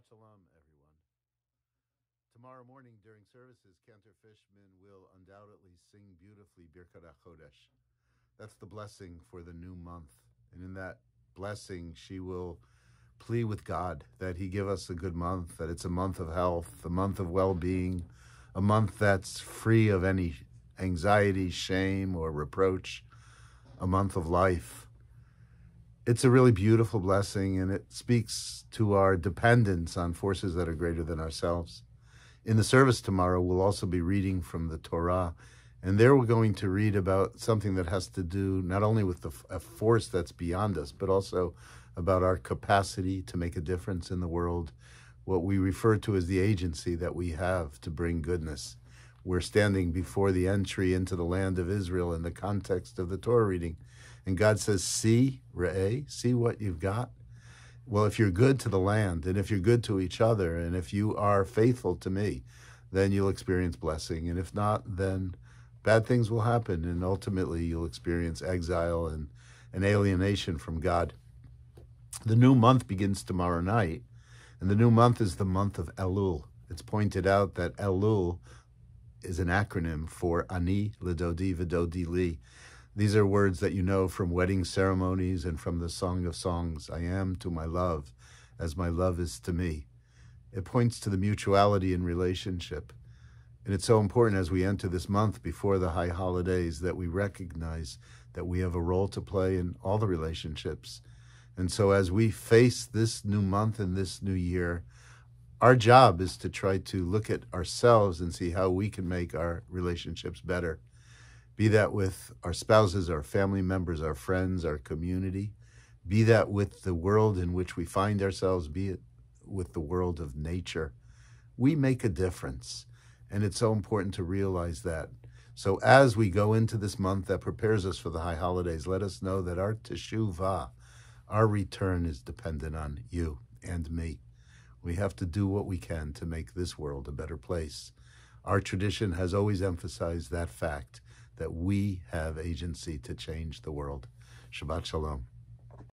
Shabbat Shalom, everyone. Tomorrow morning during services, Cantor Fishman will undoubtedly sing beautifully Birkat HaChodesh. That's the blessing for the new month. And in that blessing, she will plea with God that He give us a good month, that it's a month of health, a month of well being, a month that's free of any anxiety, shame, or reproach, a month of life it's a really beautiful blessing and it speaks to our dependence on forces that are greater than ourselves. In the service tomorrow, we'll also be reading from the Torah, and there we're going to read about something that has to do not only with the, a force that's beyond us, but also about our capacity to make a difference in the world, what we refer to as the agency that we have to bring goodness. We're standing before the entry into the land of Israel in the context of the Torah reading. And God says, See, Re'eh, see what you've got. Well, if you're good to the land, and if you're good to each other, and if you are faithful to me, then you'll experience blessing. And if not, then bad things will happen, and ultimately you'll experience exile and, and alienation from God. The new month begins tomorrow night, and the new month is the month of Elul. It's pointed out that Elul is an acronym for Ani Ledodi Vidodi Li. These are words that you know from wedding ceremonies and from the Song of Songs. I am to my love as my love is to me. It points to the mutuality in relationship. And it's so important as we enter this month before the high holidays that we recognize that we have a role to play in all the relationships. And so as we face this new month and this new year, our job is to try to look at ourselves and see how we can make our relationships better be that with our spouses, our family members, our friends, our community, be that with the world in which we find ourselves, be it with the world of nature. We make a difference. And it's so important to realize that. So as we go into this month that prepares us for the high holidays, let us know that our teshuvah, our return is dependent on you and me. We have to do what we can to make this world a better place. Our tradition has always emphasized that fact that we have agency to change the world. Shabbat Shalom.